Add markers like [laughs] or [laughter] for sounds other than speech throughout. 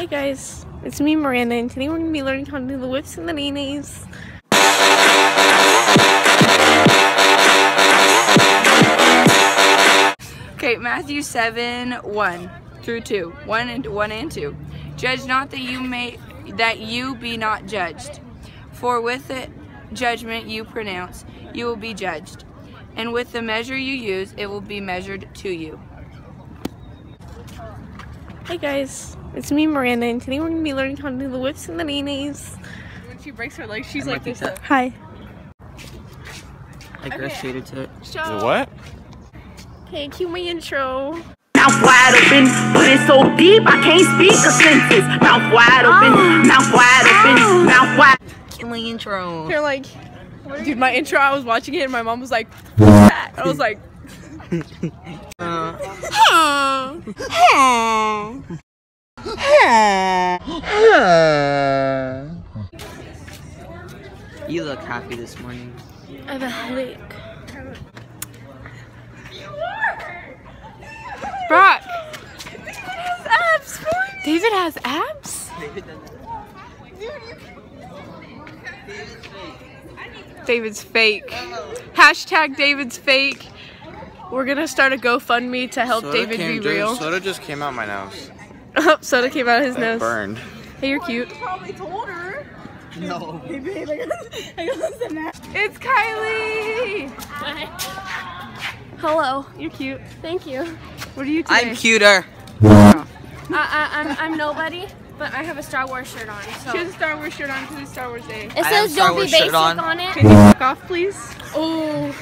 Hey guys, it's me Miranda and today we're going to be learning how to do the whips and the nays. Okay, Matthew 7, 1 through 2. 1 and 1 and 2. Judge not that you may that you be not judged. For with the judgment you pronounce, you will be judged. And with the measure you use, it will be measured to you. Hey guys, it's me Miranda and today we're going to be learning how to do the whips and the nays. When she breaks her leg, she's like this. Hi. I graduated to it. Show. What? Okay, cue my intro. Mouth wide open, but it's so deep I can't speak a sentence. Mouth wide open, oh. mouth wide open, oh. mouth wide. Killing intro. You're like, dude, my intro, I was watching it and my mom was like, What's that? I was like, You look happy this morning. I have a headache. Brock! abs! David has abs? David's fake. Hashtag David's fake. We're gonna start a GoFundMe to help Soda David be came- real. Soda just came out my nose. Oh, [laughs] soda came out of his It nose. burned. Hey, you're cute. Probably told her. No. It's Kylie! Hi. Hello. You're cute. Thank you. What are you today? I'm cuter. I, I, I'm, I'm nobody, but I have a Star Wars shirt on. So She has a Star Wars shirt on because it's Star Wars Day. it I says "Don't be basic" on. on, it. Can you back off, please? Oh.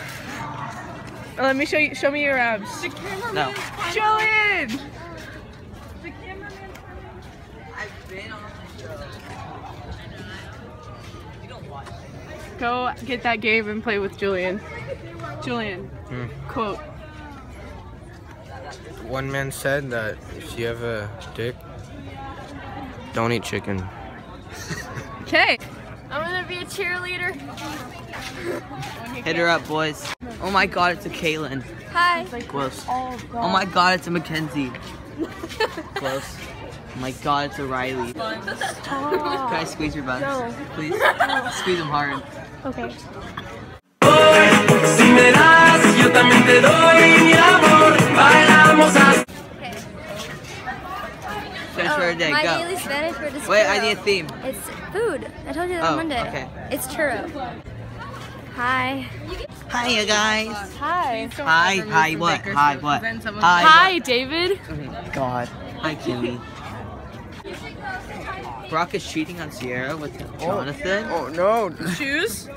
Let me show you. Show me your abs. No. Julian. Go get that game and play with Julian. Julian, Hmm. quote. One man said that if you have a dick, don't eat chicken. Okay. I'm gonna be a cheerleader. Hit her up, boys. Oh my god, it's a Kaylin. Hi. Close. Oh my god, it's a Mackenzie. [laughs] Close. Oh my god, it's a Riley. Can I squeeze your buns? Please? [laughs] Squeeze them hard. Okay. Si me das, yo también te doy mi amor. Bailamos así. Finish for a day, oh, my go. daily Spanish word is Wait, I need a theme. It's food. I told you that Oh, on Monday. okay. It's churro. Hi. Hi, you guys. Hi. Hi, hi, what? Hi, what? Hi. Hi, David. God. Hi, Kimmy. Brock is cheating on Cierra with Jonathan. Oh, oh no! [laughs] Shoes.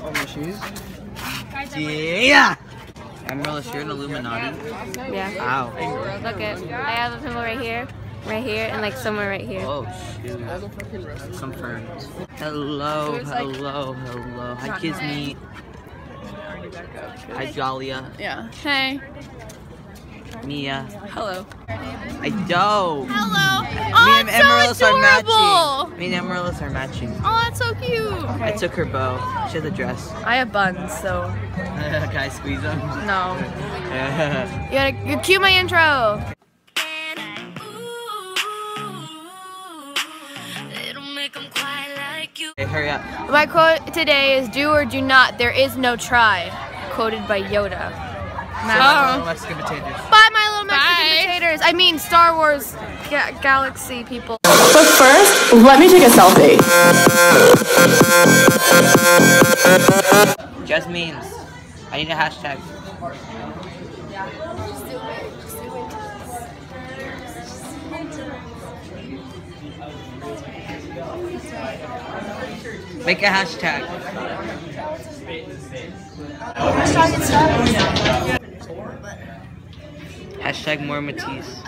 Oh, my shoes? Yeah! Amarillo, you're an Illuminati. Yeah. Ow. Look at. I have a pimple right here, right here, and like somewhere right here. Oh, shoot. Confirmed. Hello, hello, hello. Hi, Kismeet. Hi, Jalia. Yeah. Hey. Mia. Hello. I do. Hello. Me and oh, Amaryllis so are adorable. matching. Me and Amaryllis are matching. Oh, that's so cute. I took her bow. She has a dress. I have buns, so [laughs] Can I squeeze them? no. [laughs] You gotta you cue my intro. Hurry up. My quote today is "Do or do not. There is no try." Quoted by Yoda. Oh. Mexican potatoes. Bye, my little Mexican potatoes. I mean, Star Wars ga- galaxy people. But first, let me take a selfie. Just memes. I need a hashtag. Make a hashtag. Hashtag more Matisse.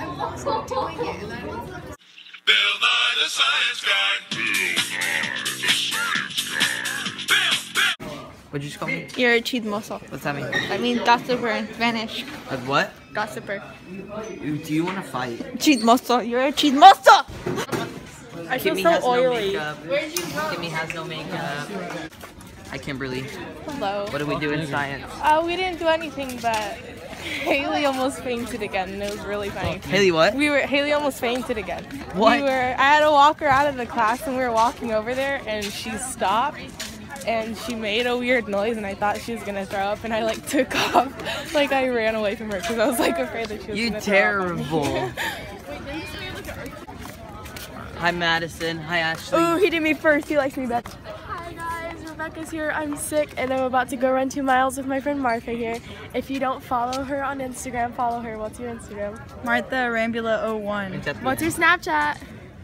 What'd you just call me? You're a chismoso. What's that mean? I mean gossiper in Spanish. Like what? Gossiper. Do you want to fight? Chismoso. You're a chismoso. I feel Kimmy so has no oily. makeup. Kimmy has no makeup. Hi, Kimberly. Hello. What do we do in science? Uh, we didn't do anything, but Haley almost fainted again, and it was really funny. Haley, what? We were Haley almost fainted again. What? We were. I had to walk her out of the class, and we were walking over there, and she stopped, and she made a weird noise, and I thought she was gonna throw up, and I like took [laughs] off, like I ran away from her because I was like afraid that she was You gonna throw up on me. terrible. [laughs] Hi, Madison. Hi, Ashley. Oh, he did me first. He likes me best. Hi guys, Rebecca's here. I'm sick and I'm about to go run two miles with my friend Martha here. If you don't follow her on Instagram, follow her. What's your Instagram? Martha Rambula 01. It's at the What's your. Snapchat?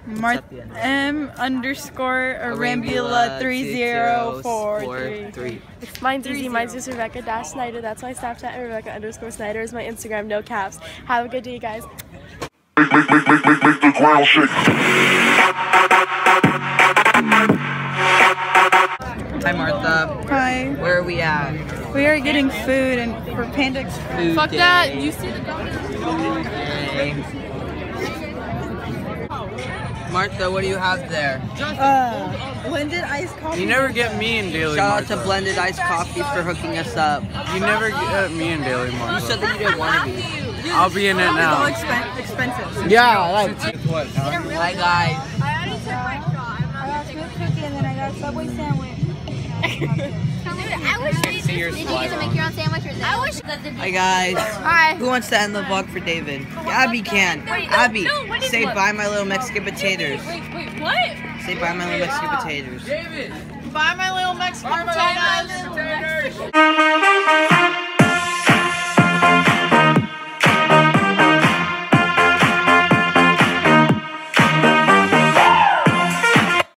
Martha at the end. M underscore Rambula 3043. Mine's easy. Mine's just Rebecca Dash Snyder. That's my Snapchat. And Rebecca underscore Snyder is my Instagram. No caps. Have a good day, guys. [laughs] Hi, Martha. Hi. Where are we at? We are getting food and for Panda Express. Food Fuck day. that. You see the donut? Food day. Martha, what do you have there? Uh, blended iced coffee. You never get me and Daily Shout out to Blended Iced Coffee for hooking us up. You never get me and Daily You Martha. said that you didn't want to be. I'll be in it all now. expen- expensive. Yeah, like Hi, guys. I got a good cookie and then I got a Subway sandwich. I wish did you get to make your own sandwich or I wish Hi, guys. Hi. Who wants to end the vlog for David? Abby can. Abby, say bye, my little Mexican potatoes. Wait, wait, what? Say bye, my little Mexican potatoes. Buy my little Mexican